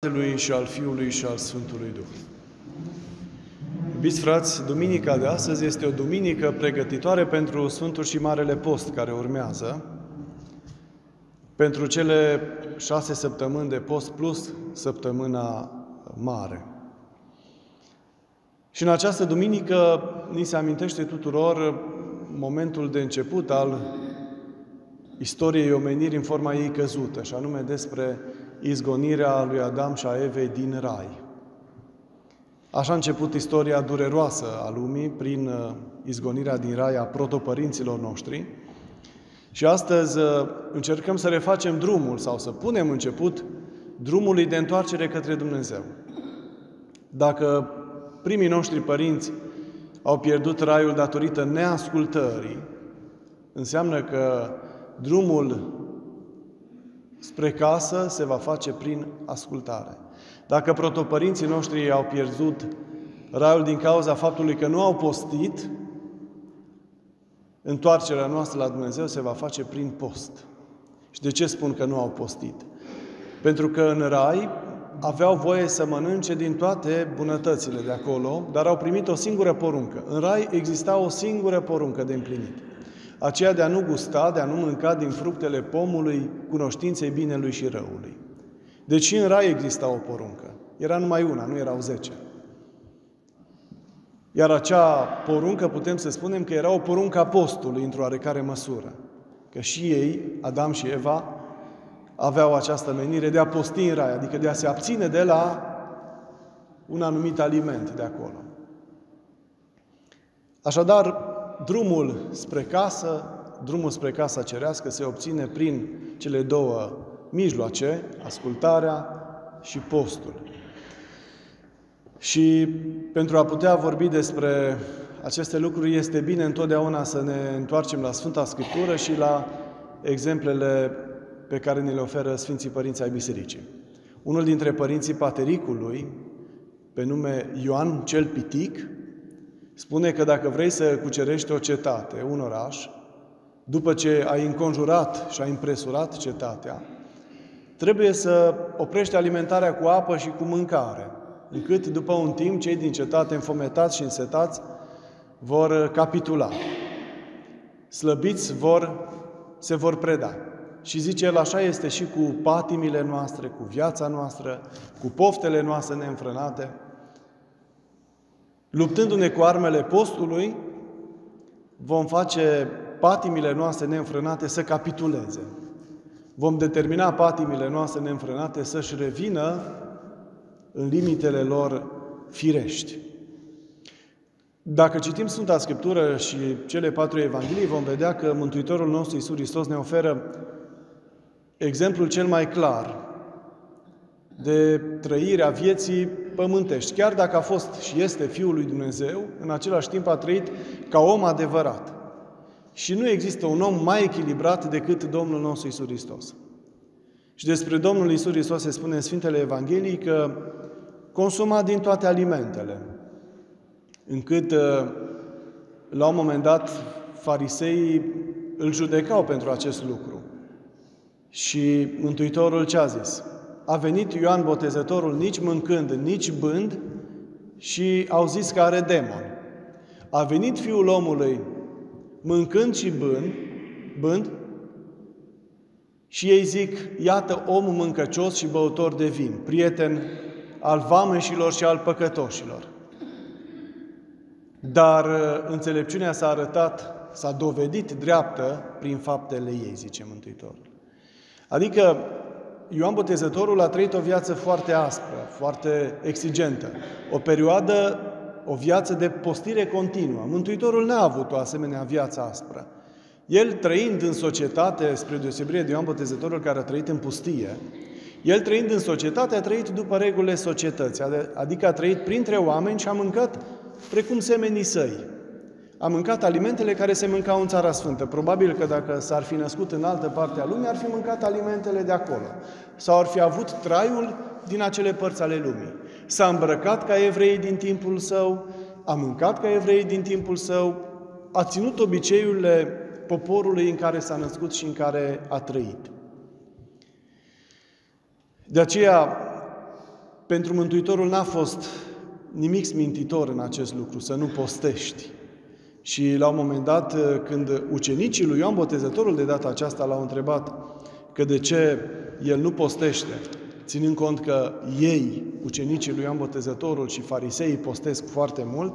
Tatălui și al Fiului și al Sfântului Duh. Iubiți frați, duminica de astăzi este o duminică pregătitoare pentru Sfântul și Marele Post care urmează, pentru cele șase săptămâni de post plus săptămâna mare. Și în această duminică ni se amintește tuturor momentul de început al istoriei omenirii în forma ei căzută, și anume despre izgonirea lui Adam și a Evei din Rai. Așa a început istoria dureroasă a lumii prin uh, izgonirea din Rai a protopărinților noștri și astăzi uh, încercăm să refacem drumul sau să punem început drumului de întoarcere către Dumnezeu. Dacă primii noștri părinți au pierdut raiul datorită neascultării, înseamnă că drumul spre casă se va face prin ascultare. Dacă protopărinții noștri au pierdut raiul din cauza faptului că nu au postit, întoarcerea noastră la Dumnezeu se va face prin post. Și de ce spun că nu au postit? Pentru că în rai aveau voie să mănânce din toate bunătățile de acolo, dar au primit o singură poruncă. În rai exista o singură poruncă de împlinit aceea de a nu gusta, de a nu mânca din fructele pomului cunoștinței binelui și răului. Deci și în rai exista o poruncă. Era numai una, nu erau zece. Iar acea poruncă putem să spunem că era o poruncă a postului într-o oarecare măsură. Că și ei, Adam și Eva, aveau această menire de a posti în rai, adică de a se abține de la un anumit aliment de acolo. Așadar, drumul spre casă, drumul spre casa cerească se obține prin cele două mijloace, ascultarea și postul. Și pentru a putea vorbi despre aceste lucruri, este bine întotdeauna să ne întoarcem la Sfânta Scriptură și la exemplele pe care ni le oferă Sfinții Părinții ai Bisericii. Unul dintre părinții patericului, pe nume Ioan cel Pitic, Spune că dacă vrei să cucerești o cetate, un oraș, după ce ai înconjurat și ai impresurat cetatea, trebuie să oprești alimentarea cu apă și cu mâncare, încât după un timp cei din cetate înfometați și însetați vor capitula. Slăbiți vor, se vor preda. Și zice el, așa este și cu patimile noastre, cu viața noastră, cu poftele noastre neînfrânate, Luptându-ne cu armele postului, vom face patimile noastre neînfrânate să capituleze. Vom determina patimile noastre neînfrânate să-și revină în limitele lor firești. Dacă citim Sfânta Scriptură și cele patru Evanghelii, vom vedea că Mântuitorul nostru Iisus Hristos ne oferă exemplul cel mai clar de trăirea vieții pământești. Chiar dacă a fost și este Fiul lui Dumnezeu, în același timp a trăit ca om adevărat. Și nu există un om mai echilibrat decât Domnul nostru Isus Hristos. Și despre Domnul Isus Hristos se spune în Sfintele Evangheliei că consuma din toate alimentele, încât uh, la un moment dat fariseii îl judecau pentru acest lucru. Și Mântuitorul ce a zis? A venit Ioan Botezătorul nici mâncând, nici bând și au zis că are demon. A venit Fiul omului mâncând și bând, bând și ei zic, iată om mâncăcios și băutor de vin, prieten al vameșilor și al păcătoșilor. Dar uh, înțelepciunea s-a arătat, s-a dovedit dreaptă prin faptele ei, zice Mântuitorul. Adică Ioan Botezătorul a trăit o viață foarte aspră, foarte exigentă. O perioadă, o viață de postire continuă. Mântuitorul n-a avut o asemenea viață aspră. El trăind în societate, spre deosebire de Ioan Botezătorul care a trăit în pustie, el trăind în societate a trăit după regulile societății, adică a trăit printre oameni și a mâncat precum semenii săi a mâncat alimentele care se mâncau în Țara Sfântă. Probabil că dacă s-ar fi născut în altă parte a lumii, ar fi mâncat alimentele de acolo. Sau ar fi avut traiul din acele părți ale lumii. S-a îmbrăcat ca evrei din timpul său, a mâncat ca evrei din timpul său, a ținut obiceiurile poporului în care s-a născut și în care a trăit. De aceea, pentru Mântuitorul n-a fost nimic smintitor în acest lucru, să nu postești. Și la un moment dat, când ucenicii lui Ioan Botezătorul de data aceasta l-au întrebat că de ce el nu postește, ținând cont că ei, ucenicii lui Ioan Botezătorul și fariseii, postesc foarte mult,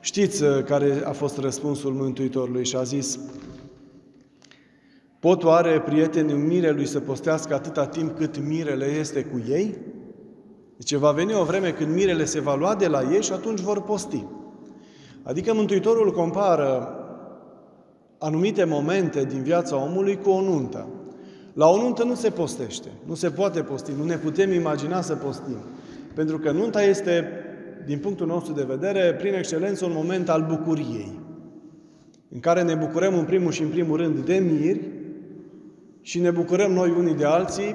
știți care a fost răspunsul Mântuitorului și a zis Pot oare prietenii mirelui să postească atâta timp cât mirele este cu ei? Deci va veni o vreme când mirele se va lua de la ei și atunci vor posti. Adică Mântuitorul compară anumite momente din viața omului cu o nuntă. La o nuntă nu se postește, nu se poate posti, nu ne putem imagina să postim. Pentru că nunta este, din punctul nostru de vedere, prin excelență un moment al bucuriei, în care ne bucurăm în primul și în primul rând de miri și ne bucurăm noi unii de alții,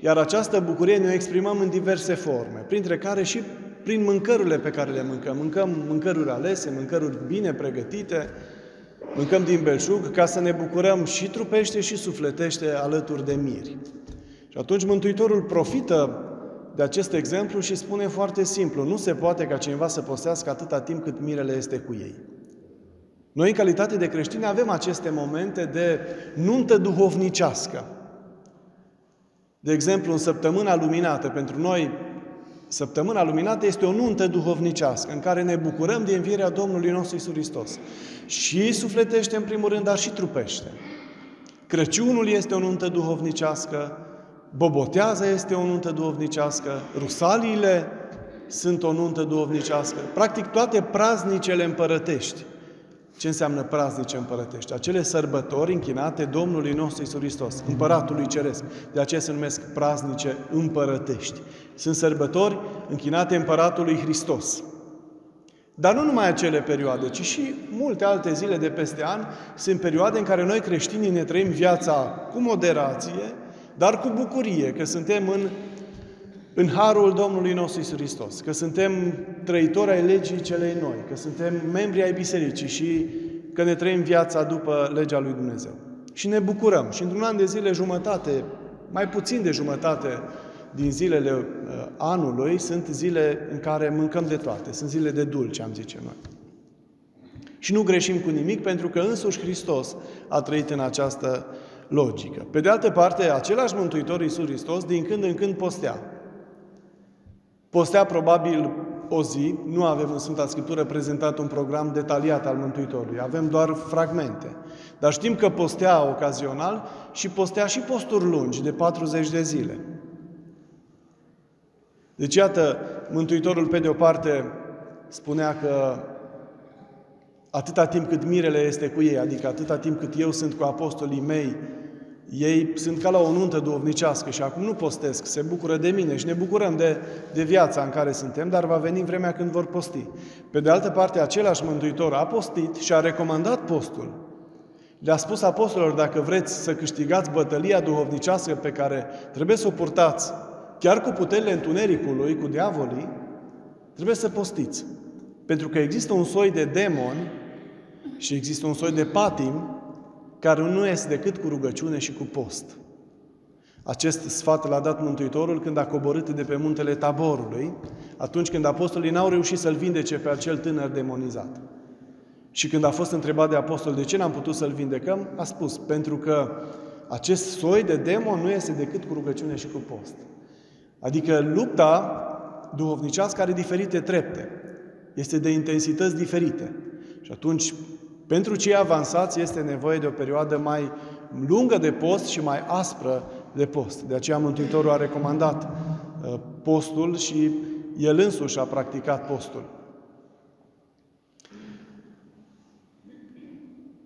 iar această bucurie ne exprimăm în diverse forme, printre care și prin mâncărurile pe care le mâncăm. Mâncăm mâncăruri alese, mâncăruri bine pregătite, mâncăm din belșug ca să ne bucurăm și trupește și sufletește alături de miri. Și atunci Mântuitorul profită de acest exemplu și spune foarte simplu, nu se poate ca cineva să postească atâta timp cât mirele este cu ei. Noi, în calitate de creștini, avem aceste momente de nuntă duhovnicească. De exemplu, în săptămâna luminată, pentru noi, săptămâna luminată este o nuntă duhovnicească, în care ne bucurăm de învierea Domnului nostru Iisus Hristos. Și sufletește, în primul rând, dar și trupește. Crăciunul este o nuntă duhovnicească, Boboteaza este o nuntă duhovnicească, Rusaliile sunt o nuntă duhovnicească. Practic, toate praznicele împărătești ce înseamnă praznice împărătești? Acele sărbători închinate Domnului nostru Iisus Hristos, Împăratului Ceresc. De aceea se numesc praznice împărătești. Sunt sărbători închinate Împăratului Hristos. Dar nu numai acele perioade, ci și multe alte zile de peste an sunt perioade în care noi creștinii ne trăim viața cu moderație, dar cu bucurie, că suntem în în harul Domnului nostru Iisus Hristos, că suntem trăitori ai legii celei noi, că suntem membri ai bisericii și că ne trăim viața după legea lui Dumnezeu. Și ne bucurăm. Și într-un an de zile jumătate, mai puțin de jumătate din zilele uh, anului, sunt zile în care mâncăm de toate. Sunt zile de dulce, am zice noi. Și nu greșim cu nimic, pentru că însuși Hristos a trăit în această logică. Pe de altă parte, același Mântuitor Iisus Hristos, din când în când postea. Postea probabil o zi, nu avem în Sfânta Scriptură prezentat un program detaliat al Mântuitorului, avem doar fragmente. Dar știm că postea ocazional și postea și posturi lungi, de 40 de zile. Deci, iată, Mântuitorul, pe de o parte, spunea că atâta timp cât mirele este cu ei, adică atâta timp cât eu sunt cu apostolii mei ei sunt ca la o nuntă duovnicească și acum nu postesc, se bucură de mine și ne bucurăm de, de viața în care suntem, dar va veni vremea când vor posti. Pe de altă parte, același Mântuitor a postit și a recomandat postul. Le-a spus apostolilor, dacă vreți să câștigați bătălia duhovnicească pe care trebuie să o purtați, chiar cu puterile întunericului, cu diavolii, trebuie să postiți. Pentru că există un soi de demoni și există un soi de patim care nu este decât cu rugăciune și cu post. Acest sfat l-a dat Mântuitorul când a coborât de pe muntele Taborului, atunci când apostolii n-au reușit să-l vindece pe acel tânăr demonizat. Și când a fost întrebat de apostol de ce n-am putut să-l vindecăm, a spus, pentru că acest soi de demon nu este decât cu rugăciune și cu post. Adică lupta duhovnicească are diferite trepte. Este de intensități diferite. Și atunci pentru cei avansați este nevoie de o perioadă mai lungă de post și mai aspră de post. De aceea Mântuitorul a recomandat uh, postul și el însuși a practicat postul.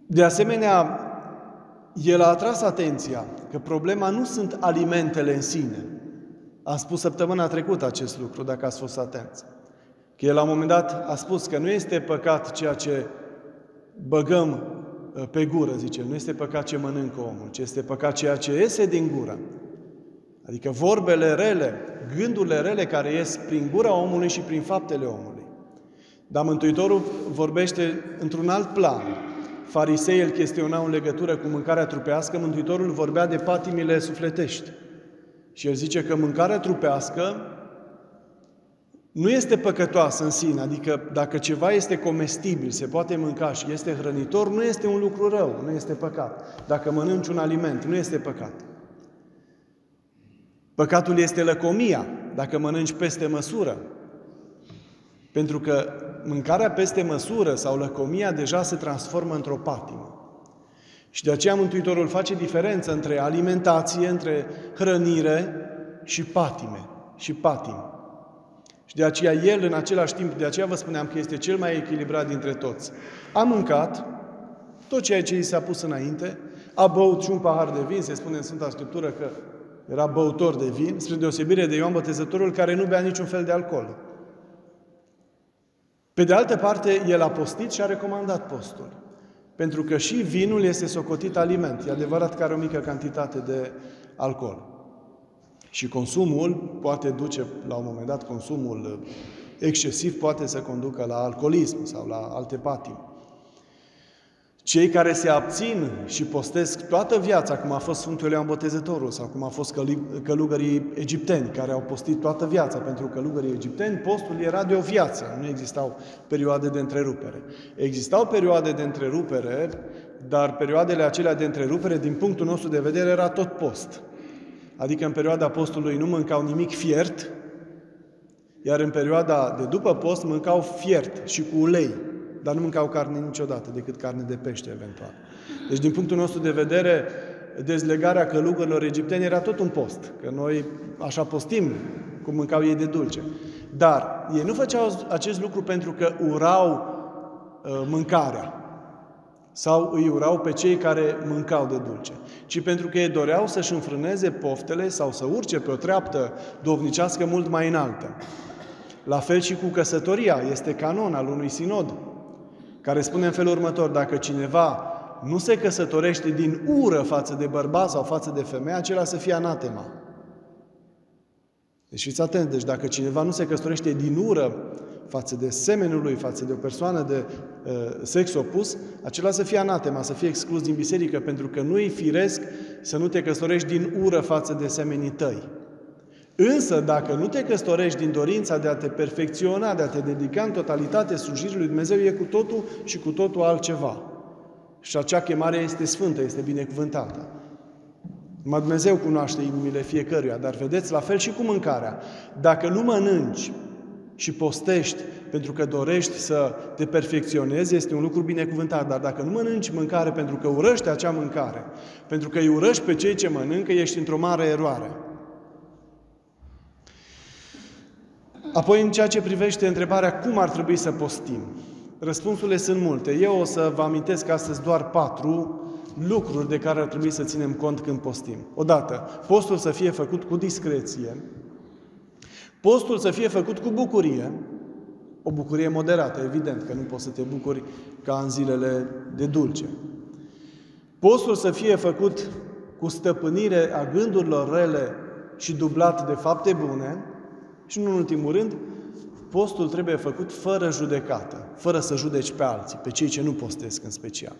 De asemenea, el a atras atenția că problema nu sunt alimentele în sine. Am spus săptămâna trecută acest lucru, dacă ați fost atenți. Că el la un moment dat a spus că nu este păcat ceea ce băgăm uh, pe gură, zice, nu este păcat ce mănâncă omul, ci este păcat ceea ce iese din gură. Adică vorbele rele, gândurile rele care ies prin gura omului și prin faptele omului. Dar Mântuitorul vorbește într-un alt plan. Farisei îl chestionau în legătură cu mâncarea trupească, Mântuitorul vorbea de patimile sufletești. Și el zice că mâncarea trupească nu este păcătoasă în sine, adică dacă ceva este comestibil, se poate mânca și este hrănitor, nu este un lucru rău, nu este păcat. Dacă mănânci un aliment, nu este păcat. Păcatul este lăcomia, dacă mănânci peste măsură. Pentru că mâncarea peste măsură sau lăcomia deja se transformă într-o patimă. Și de aceea Mântuitorul face diferență între alimentație, între hrănire și patime și patim. Și de aceea el, în același timp, de aceea vă spuneam că este cel mai echilibrat dintre toți. A mâncat tot ceea ce i s-a pus înainte, a băut și un pahar de vin, se spune în Sfânta Scriptură că era băutor de vin, spre deosebire de Ioan Botezătorul, care nu bea niciun fel de alcool. Pe de altă parte, el a postit și a recomandat postul. Pentru că și vinul este socotit aliment. E adevărat că are o mică cantitate de alcool. Și consumul poate duce, la un moment dat, consumul excesiv poate să conducă la alcoolism sau la alte patimi. Cei care se abțin și postesc toată viața, cum a fost Sfântul Ioan Botezătorul sau cum a fost călugării egipteni, care au postit toată viața pentru călugării egipteni, postul era de o viață, nu existau perioade de întrerupere. Existau perioade de întrerupere, dar perioadele acelea de întrerupere, din punctul nostru de vedere, era tot post. Adică în perioada postului nu mâncau nimic fiert, iar în perioada de după post mâncau fiert și cu ulei, dar nu mâncau carne niciodată, decât carne de pește eventual. Deci, din punctul nostru de vedere, dezlegarea călugărilor egipteni era tot un post, că noi așa postim cum mâncau ei de dulce. Dar ei nu făceau acest lucru pentru că urau uh, mâncarea sau îi urau pe cei care mâncau de dulce, ci pentru că ei doreau să-și înfrâneze poftele sau să urce pe o treaptă dovnicească mult mai înaltă. La fel și cu căsătoria, este canon al unui sinod, care spune în felul următor, dacă cineva nu se căsătorește din ură față de bărbat sau față de femeie, acela să fie anatema. Deci fiți atenți, deci dacă cineva nu se căsătorește din ură față de semenul lui, față de o persoană de uh, sex opus, acela să fie anatema, să fie exclus din biserică, pentru că nu-i firesc să nu te căsătorești din ură față de semenii tăi. Însă, dacă nu te căsătorești din dorința de a te perfecționa, de a te dedica în totalitate slujirii lui Dumnezeu, e cu totul și cu totul altceva. Și acea chemare este sfântă, este binecuvântată. Numai Dumnezeu cunoaște inimile fiecăruia, dar vedeți, la fel și cu mâncarea. Dacă nu mănânci și postești pentru că dorești să te perfecționezi, este un lucru binecuvântat. Dar dacă nu mănânci mâncare pentru că urăști acea mâncare, pentru că îi urăști pe cei ce mănâncă, ești într-o mare eroare. Apoi, în ceea ce privește întrebarea cum ar trebui să postim, răspunsurile sunt multe. Eu o să vă amintesc astăzi doar patru lucruri de care ar trebui să ținem cont când postim. Odată, postul să fie făcut cu discreție, postul să fie făcut cu bucurie, o bucurie moderată, evident, că nu poți să te bucuri ca în zilele de dulce. Postul să fie făcut cu stăpânire a gândurilor rele și dublat de fapte bune, și nu în ultimul rând, postul trebuie făcut fără judecată, fără să judeci pe alții, pe cei ce nu postesc în special.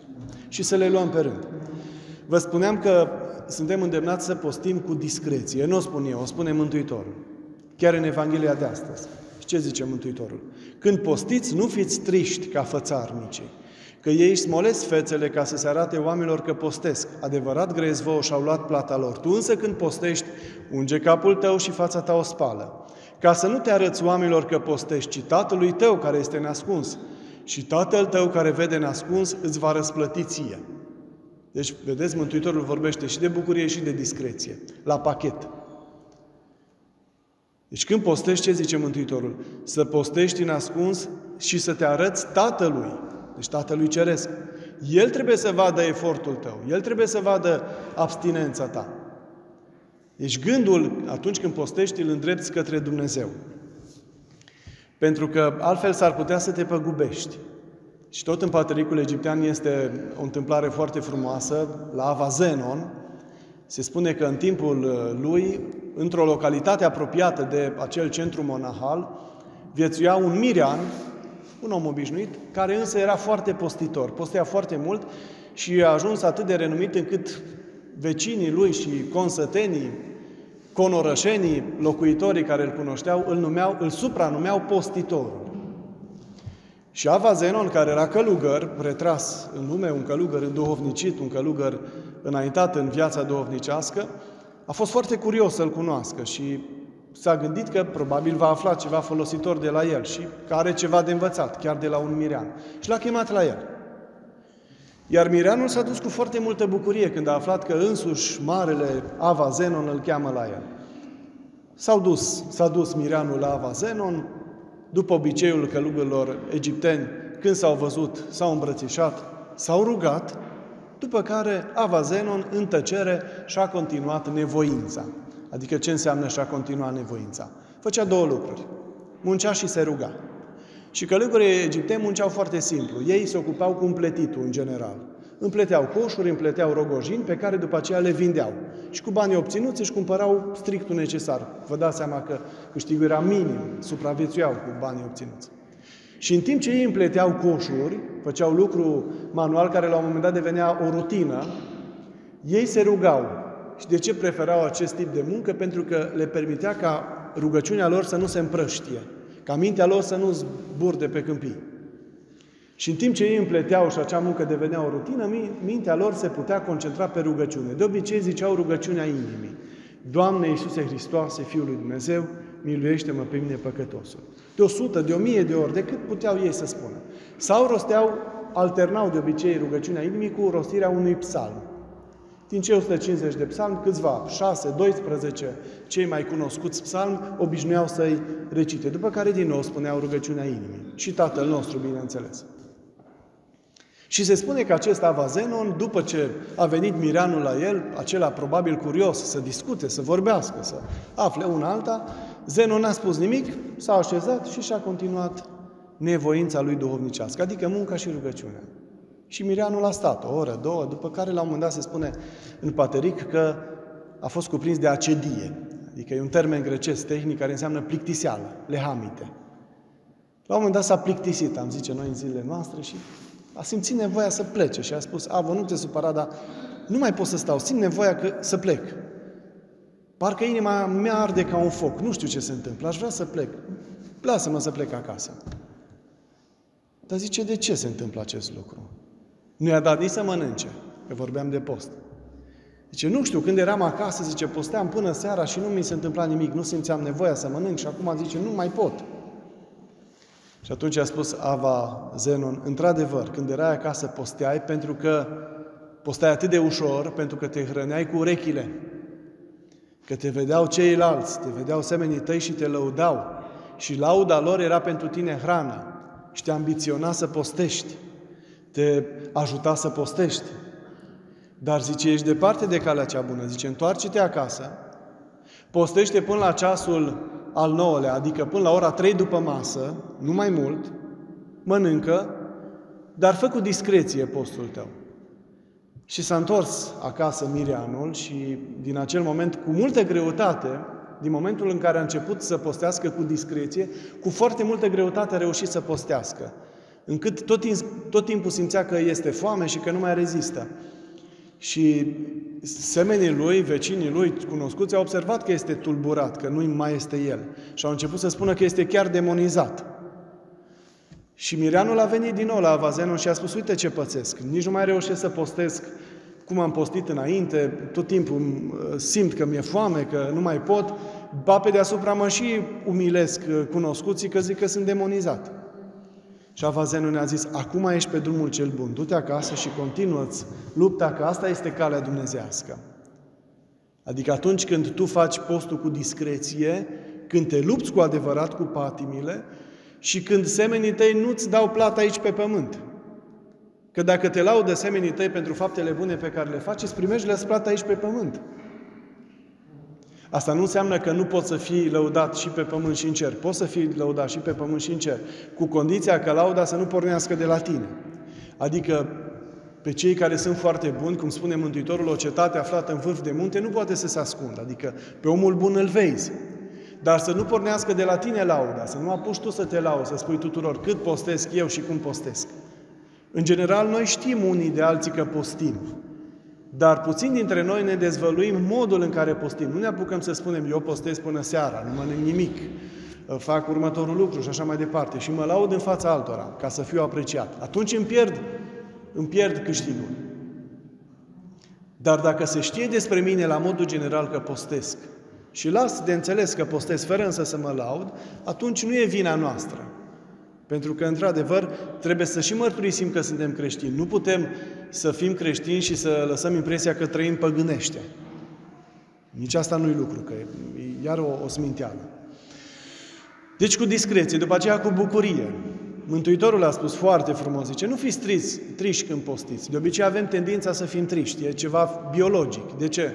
Și să le luăm pe rând. Vă spuneam că suntem îndemnați să postim cu discreție. Nu o spun eu, o spune Mântuitorul. Chiar în Evanghelia de astăzi. Și ce zice Mântuitorul? Când postiți, nu fiți triști ca fățarnicii, că ei își smolesc fețele ca să se arate oamenilor că postesc. Adevărat grezi vouă și-au luat plata lor. Tu însă când postești, unge capul tău și fața ta o spală ca să nu te arăți oamenilor că postești, ci Tatălui tău care este neascuns. Și Tatăl tău care vede neascuns îți va răsplăti ție. Deci, vedeți, Mântuitorul vorbește și de bucurie și de discreție, la pachet. Deci când postești, ce zice Mântuitorul? Să postești în ascuns și să te arăți Tatălui, deci Tatălui Ceresc. El trebuie să vadă efortul tău, El trebuie să vadă abstinența ta. Deci gândul, atunci când postești, îl îndrepți către Dumnezeu. Pentru că altfel s-ar putea să te păgubești. Și tot în patricul egiptean este o întâmplare foarte frumoasă, la Ava Zenon, se spune că în timpul uh, lui, într-o localitate apropiată de acel centru monahal, viețuia un mirian, un om obișnuit, care însă era foarte postitor, postea foarte mult și a ajuns atât de renumit încât vecinii lui și consătenii Conorășenii, locuitorii care îl cunoșteau, îl, numeau, îl supranumeau postitorul. Și Ava Zenon, care era călugăr, retras în lume, un călugăr înduhovnicit, un călugăr înaintat în viața duhovnicească, a fost foarte curios să-l cunoască și s-a gândit că probabil va afla ceva folositor de la el și că are ceva de învățat, chiar de la un mirean. Și l-a chemat la el. Iar mireanul s-a dus cu foarte multă bucurie când a aflat că însuși marele Ava Zenon îl cheamă la el. S-au dus, s-a dus mireanul la Ava Zenon, după obiceiul călugărilor egipteni, când s-au văzut, s-au îmbrățișat, s-au rugat, după care Ava Zenon, în tăcere, și-a continuat nevoința. Adică ce înseamnă și-a continuat nevoința? Făcea două lucruri. Muncea și se ruga. Și călugării egipteni munceau foarte simplu. Ei se ocupau cu împletitul, în general. Împleteau coșuri, împleteau rogojini, pe care după aceea le vindeau. Și cu banii obținuți își cumpărau strictul necesar. Vă dați seama că câștigul era minim, supraviețuiau cu banii obținuți. Și în timp ce ei împleteau coșuri, făceau lucru manual care la un moment dat devenea o rutină, ei se rugau. Și de ce preferau acest tip de muncă? Pentru că le permitea ca rugăciunea lor să nu se împrăștie, ca mintea lor să nu zburde pe câmpii. Și în timp ce ei împleteau și acea muncă devenea o rutină, mintea lor se putea concentra pe rugăciune. De obicei ziceau rugăciunea inimii. Doamne Iisuse Hristoase, Fiul lui Dumnezeu, miluiește-mă pe mine păcătosul. De o sută, de o mie de ori, de cât puteau ei să spună. Sau rosteau, alternau de obicei rugăciunea inimii cu rostirea unui psalm. Din cei 150 de psalmi, câțiva, 6, 12, cei mai cunoscuți psalmi, obișnuiau să-i recite. După care din nou spuneau rugăciunea inimii. Și Tatăl nostru, bineînțeles. Și se spune că acest Avazenon, după ce a venit Mireanul la el, acela probabil curios să discute, să vorbească, să afle una alta, Zenon n-a spus nimic, s-a așezat și și-a continuat nevoința lui duhovnicească, adică munca și rugăciunea. Și Mireanul a stat o oră, două, după care la un moment dat se spune în pateric că a fost cuprins de acedie, adică e un termen grecesc tehnic care înseamnă plictiseală, lehamite. La un moment dat s-a plictisit, am zice noi în zilele noastre, și a simțit nevoia să plece și a spus, Avo, nu te supăra, dar nu mai pot să stau, simt nevoia că să plec. Parcă inima mea arde ca un foc, nu știu ce se întâmplă, aș vrea să plec. Lasă-mă să plec acasă. Dar zice, de ce se întâmplă acest lucru? Nu i-a dat nici să mănânce, că vorbeam de post. Zice, nu știu, când eram acasă, zice, posteam până seara și nu mi se întâmpla nimic, nu simțeam nevoia să mănânc și acum zice, nu mai pot. Și atunci a spus Ava Zenon, într-adevăr, când erai acasă posteai pentru că posteai atât de ușor, pentru că te hrăneai cu urechile, că te vedeau ceilalți, te vedeau semenii tăi și te lăudau. Și lauda lor era pentru tine hrană și te ambiționa să postești, te ajuta să postești. Dar zice, ești departe de calea cea bună. Zice, întoarce-te acasă, postește până la ceasul al nouălea, adică până la ora 3 după masă, nu mai mult, mănâncă, dar fă cu discreție postul tău. Și s-a întors acasă Mirianul și din acel moment, cu multă greutate, din momentul în care a început să postească cu discreție, cu foarte multă greutate a reușit să postească. Încât tot, tot timpul simțea că este foame și că nu mai rezistă. Și semenii lui, vecinii lui, cunoscuți, au observat că este tulburat, că nu mai este el. Și au început să spună că este chiar demonizat. Și Mireanul a venit din nou la Avazenon și a spus, uite ce pățesc, nici nu mai reușesc să postesc cum am postit înainte, tot timpul uh, simt că mi-e foame, că nu mai pot, ba pe deasupra mă și umilesc uh, cunoscuții că zic că sunt demonizat. Și Avazenul ne-a zis, acum ești pe drumul cel bun, du-te acasă și continuă-ți lupta, că asta este calea dumnezească. Adică atunci când tu faci postul cu discreție, când te lupți cu adevărat cu patimile și când semenii tăi nu-ți dau plată aici pe pământ. Că dacă te laudă semenii tăi pentru faptele bune pe care le faci, îți primești le plată aici pe pământ. Asta nu înseamnă că nu poți să fii lăudat și pe pământ și în cer. Poți să fii lăudat și pe pământ și în cer, cu condiția că lauda să nu pornească de la tine. Adică pe cei care sunt foarte buni, cum spune Mântuitorul, o cetate aflată în vârf de munte nu poate să se ascundă. Adică pe omul bun îl vezi. Dar să nu pornească de la tine lauda, să nu apuci tu să te lauzi, să spui tuturor cât postesc eu și cum postesc. În general, noi știm unii de alții că postim. Dar puțin dintre noi ne dezvăluim modul în care postim. Nu ne apucăm să spunem, eu postez până seara, nu mănânc nimic, fac următorul lucru și așa mai departe. Și mă laud în fața altora, ca să fiu apreciat. Atunci îmi pierd, îmi pierd câștigul. Dar dacă se știe despre mine la modul general că postesc și las de înțeles că postez fără însă să mă laud, atunci nu e vina noastră. Pentru că, într-adevăr, trebuie să și mărturisim că suntem creștini. Nu putem să fim creștini și să lăsăm impresia că trăim păgânește. Nici asta nu-i lucru, că e iar o, o sminteală. Deci cu discreție, după aceea cu bucurie. Mântuitorul a spus foarte frumos, zice, nu fiți triți, triști când postiți. De obicei avem tendința să fim triști, e ceva biologic. De ce?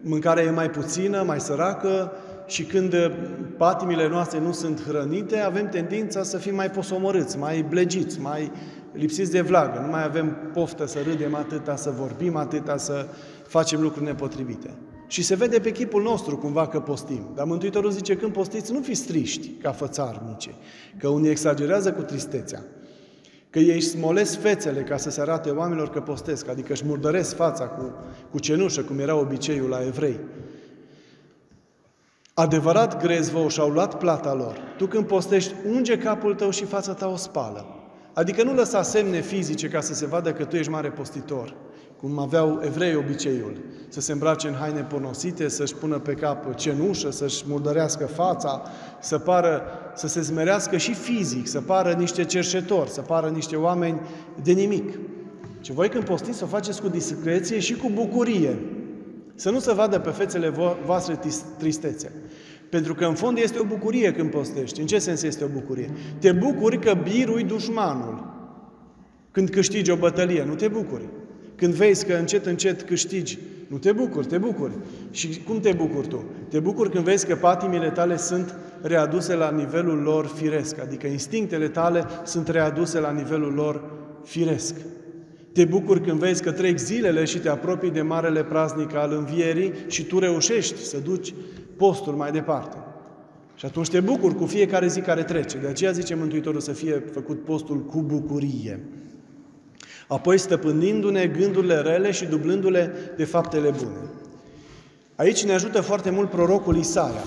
Mâncarea e mai puțină, mai săracă, și când uh, patimile noastre nu sunt hrănite, avem tendința să fim mai posomorâți, mai blegiți, mai lipsiți de vlagă. Nu mai avem poftă să râdem atâta, să vorbim atâta, să facem lucruri nepotrivite. Și se vede pe chipul nostru cumva că postim. Dar Mântuitorul zice, când postiți, nu fiți triști ca fățarnice, că unii exagerează cu tristețea, că ei își smolesc fețele ca să se arate oamenilor că postesc, adică își murdăresc fața cu, cu cenușă, cum era obiceiul la evrei. Adevărat grezvă și-au luat plata lor. Tu când postești, unge capul tău și fața ta o spală. Adică nu lăsa semne fizice ca să se vadă că tu ești mare postitor, cum aveau evrei obiceiul, să se îmbrace în haine ponosite, să-și pună pe cap cenușă, să-și murdărească fața, să pară, să se zmerească și fizic, să pară niște cerșetori, să pară niște oameni de nimic. Și voi când postiți, o faceți cu discreție și cu bucurie, să nu se vadă pe fețele voastre tristețe. Pentru că în fond este o bucurie când postești. În ce sens este o bucurie? Te bucuri că birui dușmanul. Când câștigi o bătălie, nu te bucuri. Când vezi că încet, încet câștigi, nu te bucuri, te bucuri. Și cum te bucuri tu? Te bucuri când vezi că patimile tale sunt readuse la nivelul lor firesc, adică instinctele tale sunt readuse la nivelul lor firesc. Te bucuri când vezi că trec zilele și te apropii de marele praznic al învierii și tu reușești să duci postul mai departe. Și atunci te bucuri cu fiecare zi care trece. De aceea zice Mântuitorul să fie făcut postul cu bucurie. Apoi stăpânindu-ne gândurile rele și dublându-le de faptele bune. Aici ne ajută foarte mult prorocul Isaia.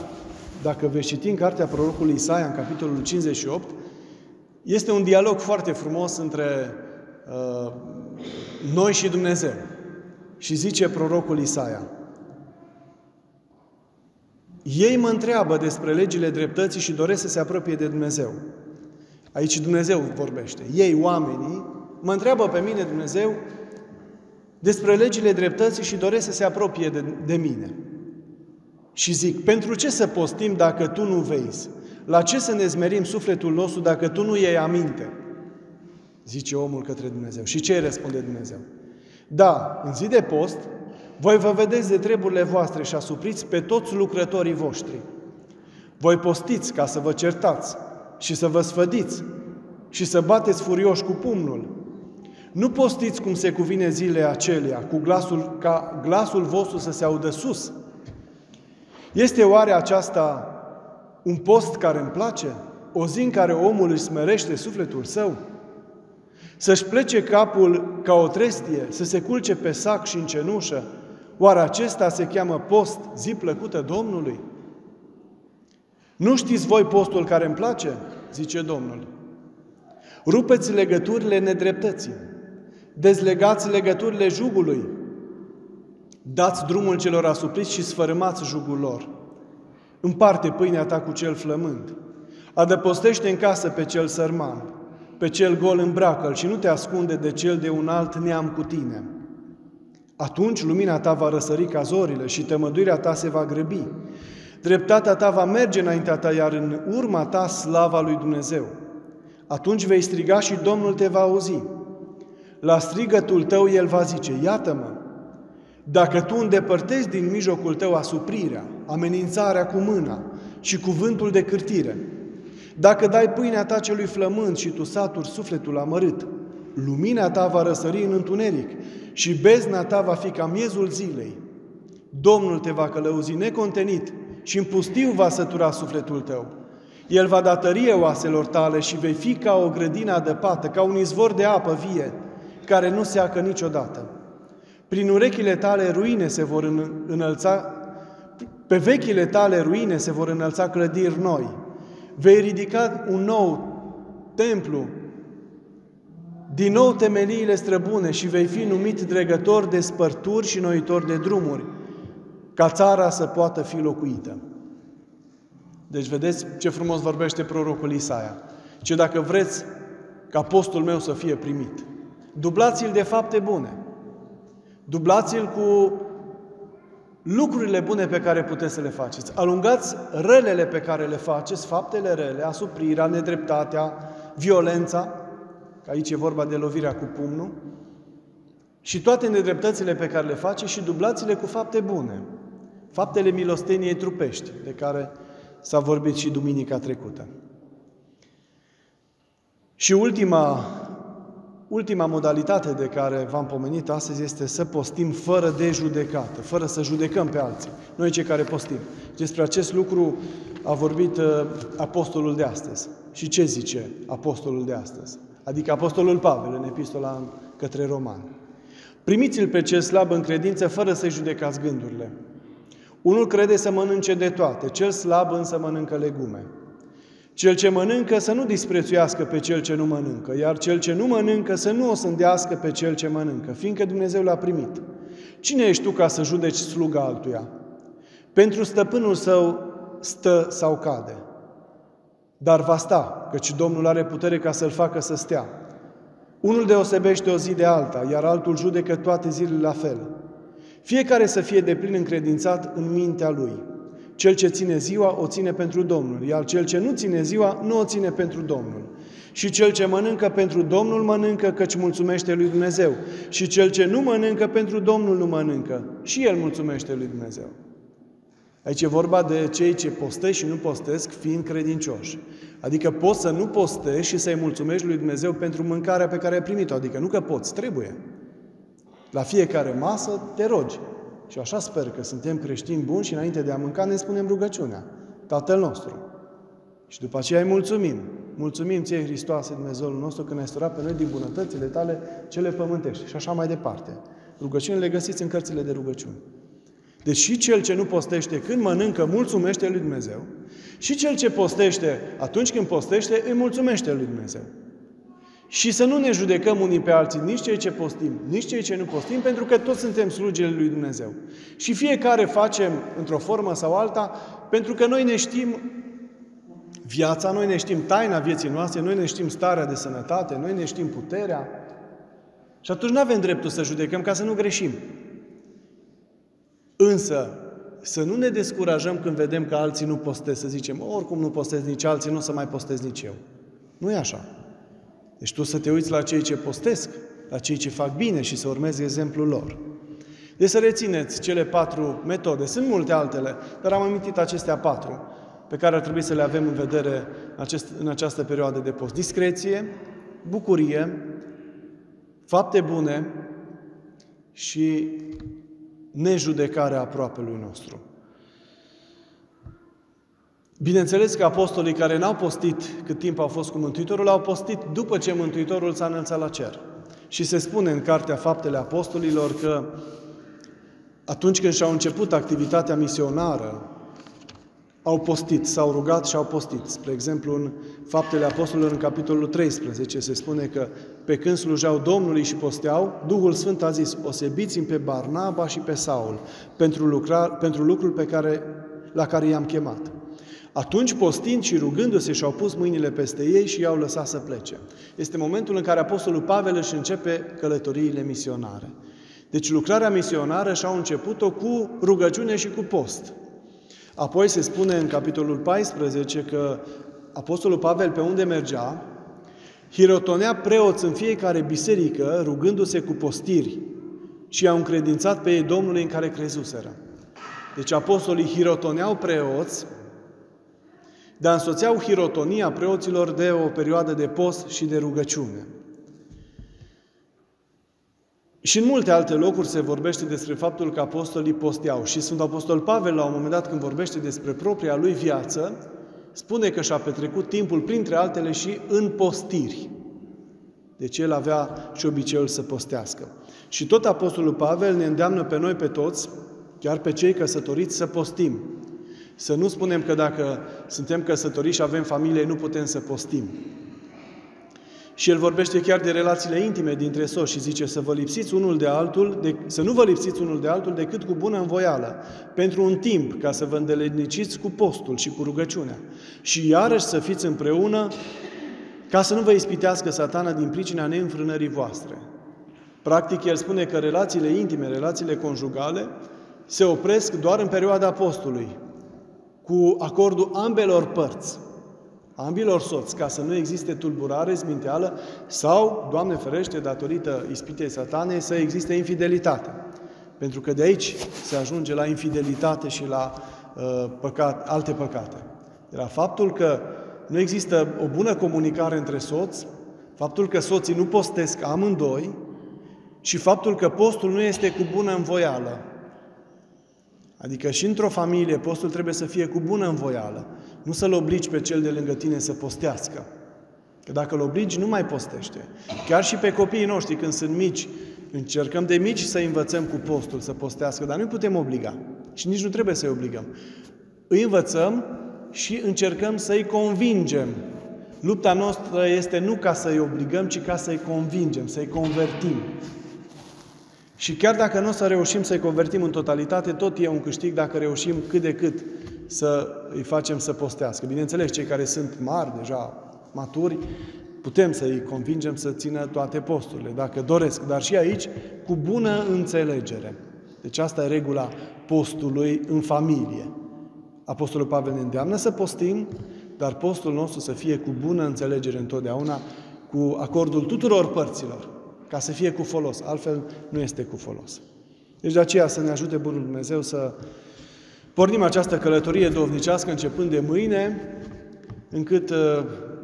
Dacă veți citi în cartea prorocului Isaia, în capitolul 58, este un dialog foarte frumos între uh, noi și Dumnezeu. Și zice prorocul Isaia, ei mă întreabă despre legile dreptății și doresc să se apropie de Dumnezeu. Aici Dumnezeu vorbește. Ei, oamenii, mă întreabă pe mine Dumnezeu despre legile dreptății și doresc să se apropie de, de mine. Și zic, pentru ce să postim dacă tu nu vezi? La ce să ne zmerim sufletul nostru dacă tu nu iei aminte? Zice omul către Dumnezeu. Și ce îi răspunde Dumnezeu? Da, în zi de post, voi vă vedeți de treburile voastre și asupriți pe toți lucrătorii voștri. Voi postiți ca să vă certați și să vă sfădiți și să bateți furioși cu pumnul. Nu postiți cum se cuvine zilele acelea, cu glasul, ca glasul vostru să se audă sus. Este oare aceasta un post care îmi place? O zi în care omul își smerește sufletul său? Să-și plece capul ca o trestie, să se culce pe sac și în cenușă, Oare acesta se cheamă post, zi plăcută Domnului? Nu știți voi postul care îmi place? Zice Domnul. Rupeți legăturile nedreptății. Dezlegați legăturile jugului. Dați drumul celor asupriți și sfărâmați jugul lor. Împarte pâinea ta cu cel flămând. Adăpostește în casă pe cel sărman. Pe cel gol îmbracă și nu te ascunde de cel de un alt neam cu tine. Atunci lumina ta va răsări ca zorile și tămăduirea ta se va grăbi. Dreptatea ta va merge înaintea ta, iar în urma ta slava lui Dumnezeu. Atunci vei striga și Domnul te va auzi. La strigătul tău El va zice, iată-mă, dacă tu îndepărtezi din mijlocul tău asuprirea, amenințarea cu mâna și cuvântul de cârtire, dacă dai pâinea ta celui flământ și tu saturi sufletul amărât, lumina ta va răsări în întuneric și bezna ta va fi ca miezul zilei. Domnul te va călăuzi necontenit și în pustiu va sătura sufletul tău. El va da tărie oaselor tale și vei fi ca o grădină adăpată, ca un izvor de apă vie, care nu se acă niciodată. Prin urechile tale ruine se vor înălța, pe vechile tale ruine se vor înălța clădiri noi. Vei ridica un nou templu, din nou temeliile străbune și vei fi numit dregător de spărturi și noitor de drumuri, ca țara să poată fi locuită. Deci vedeți ce frumos vorbește prorocul Isaia. Ce dacă vreți ca postul meu să fie primit, dublați-l de fapte bune. Dublați-l cu lucrurile bune pe care puteți să le faceți. Alungați relele pe care le faceți, faptele rele, asuprirea, nedreptatea, violența, că aici e vorba de lovirea cu pumnul, și toate nedreptățile pe care le faceți și dublați-le cu fapte bune. Faptele milosteniei trupești, de care s-a vorbit și duminica trecută. Și ultima, ultima modalitate de care v-am pomenit astăzi este să postim fără de judecată, fără să judecăm pe alții. Noi cei care postim. Despre acest lucru a vorbit uh, apostolul de astăzi. Și ce zice apostolul de astăzi? Adică apostolul Pavel în epistola către romani. Primiți-l pe cel slab în credință fără să-i judecați gândurile. Unul crede să mănânce de toate, cel slab însă mănâncă legume. Cel ce mănâncă să nu disprețuiască pe cel ce nu mănâncă, iar cel ce nu mănâncă să nu o sândească pe cel ce mănâncă, fiindcă Dumnezeu l-a primit. Cine ești tu ca să judeci sluga altuia? Pentru stăpânul său stă sau cade. Dar va sta, căci Domnul are putere ca să-l facă să stea. Unul deosebește o zi de alta, iar altul judecă toate zilele la fel. Fiecare să fie de plin încredințat în mintea lui. Cel ce ține ziua, o ține pentru Domnul, iar cel ce nu ține ziua, nu o ține pentru Domnul. Și cel ce mănâncă pentru Domnul mănâncă, căci mulțumește lui Dumnezeu. Și cel ce nu mănâncă pentru Domnul nu mănâncă, și el mulțumește lui Dumnezeu. Aici e vorba de cei ce postesc și nu postesc fiind credincioși. Adică poți să nu postești și să-i mulțumești lui Dumnezeu pentru mâncarea pe care ai primit-o. Adică nu că poți, trebuie. La fiecare masă te rogi. Și așa sper că suntem creștini buni și înainte de a mânca ne spunem rugăciunea. Tatăl nostru. Și după aceea îi mulțumim. Mulțumim ție, Hristoase, Dumnezeul nostru, că ne-ai sturat pe noi din bunătățile tale cele pământești. Și așa mai departe. Rugăciunile le găsiți în cărțile de rugăciuni. Deci și cel ce nu postește când mănâncă, mulțumește lui Dumnezeu. Și cel ce postește atunci când postește, îi mulțumește lui Dumnezeu. Și să nu ne judecăm unii pe alții, nici cei ce postim, nici cei ce nu postim, pentru că toți suntem slugile lui Dumnezeu. Și fiecare facem într-o formă sau alta, pentru că noi ne știm viața, noi ne știm taina vieții noastre, noi ne știm starea de sănătate, noi ne știm puterea. Și atunci nu avem dreptul să judecăm ca să nu greșim. Însă, să nu ne descurajăm când vedem că alții nu postez, să zicem, oricum nu postez nici alții, nu o să mai postez nici eu. Nu e așa. Deci tu să te uiți la cei ce postesc, la cei ce fac bine și să urmezi exemplul lor. Deci să rețineți cele patru metode. Sunt multe altele, dar am amintit acestea patru pe care ar trebui să le avem în vedere acest, în această perioadă de post. Discreție, bucurie, fapte bune și nejudecarea aproapelui nostru. Bineînțeles că apostolii care n-au postit cât timp au fost cu Mântuitorul, au postit după ce Mântuitorul s-a înălțat la cer. Și se spune în Cartea Faptele Apostolilor că atunci când și-au început activitatea misionară, au postit, s-au rugat și au postit. Spre exemplu, în Faptele Apostolilor, în capitolul 13, se spune că pe când slujeau Domnului și posteau, Duhul Sfânt a zis, osebiți pe Barnaba și pe Saul pentru, lucra, pentru lucrul pe care, la care i-am chemat. Atunci, postind și rugându-se, și-au pus mâinile peste ei și i-au lăsat să plece. Este momentul în care Apostolul Pavel își începe călătoriile misionare. Deci lucrarea misionară și-au început-o cu rugăciune și cu post. Apoi se spune în capitolul 14 că Apostolul Pavel pe unde mergea, hirotonea preoți în fiecare biserică, rugându-se cu postiri și i-au încredințat pe ei Domnului în care crezuseră. Deci apostolii hirotoneau preoți dar însoțeau hirotonia preoților de o perioadă de post și de rugăciune. Și în multe alte locuri se vorbește despre faptul că apostolii posteau. Și Sfântul Apostol Pavel, la un moment dat, când vorbește despre propria lui viață, spune că și-a petrecut timpul, printre altele, și în postiri. Deci el avea și obiceiul să postească. Și tot Apostolul Pavel ne îndeamnă pe noi, pe toți, chiar pe cei căsătoriți, să postim. Să nu spunem că dacă suntem căsătoriți și avem familie, nu putem să postim. Și el vorbește chiar de relațiile intime dintre soți și zice să vă lipsiți unul de altul, de, să nu vă lipsiți unul de altul decât cu bună învoială, pentru un timp, ca să vă îndeleniciți cu postul și cu rugăciunea. Și iarăși să fiți împreună, ca să nu vă ispitească satana din pricina neînfrânării voastre. Practic, el spune că relațiile intime, relațiile conjugale, se opresc doar în perioada postului, cu acordul ambelor părți ambilor soți, ca să nu existe tulburare, zminteală sau, Doamne ferește, datorită ispitei satanei, să existe infidelitate. Pentru că de aici se ajunge la infidelitate și la uh, păcat, alte păcate. De la faptul că nu există o bună comunicare între soți, faptul că soții nu postesc amândoi și faptul că postul nu este cu bună învoială. Adică și într-o familie postul trebuie să fie cu bună învoială. Nu să-l obligi pe cel de lângă tine să postească. Că dacă îl obligi, nu mai postește. Chiar și pe copiii noștri, când sunt mici, încercăm de mici să învățăm cu postul să postească, dar nu putem obliga. Și nici nu trebuie să-i obligăm. Îi învățăm și încercăm să-i convingem. Lupta noastră este nu ca să-i obligăm, ci ca să-i convingem, să-i convertim. Și chiar dacă nu o să reușim să-i convertim în totalitate, tot e un câștig dacă reușim cât de cât să îi facem să postească. Bineînțeles, cei care sunt mari, deja maturi, putem să îi convingem să țină toate posturile, dacă doresc, dar și aici cu bună înțelegere. Deci asta e regula postului în familie. Apostolul Pavel ne îndeamnă să postim, dar postul nostru să fie cu bună înțelegere întotdeauna, cu acordul tuturor părților, ca să fie cu folos. Altfel nu este cu folos. Deci de aceea să ne ajute Bunul Dumnezeu să Pornim această călătorie dovnicească începând de mâine, încât uh,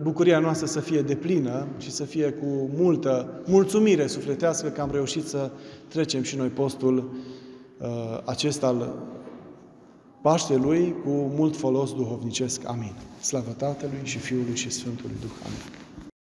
bucuria noastră să fie deplină și să fie cu multă mulțumire sufletească că am reușit să trecem și noi postul uh, acesta al Paștelui cu mult folos duhovnicesc. Amin. Slavă Tatălui și Fiului și Sfântului Duh. Amin.